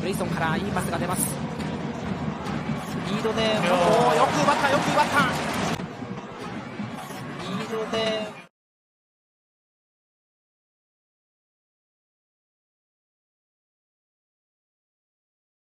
ブレイソンからいいパスが出ます。スピードでよく奪ったよく奪った。スピードで